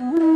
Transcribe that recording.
Ooh.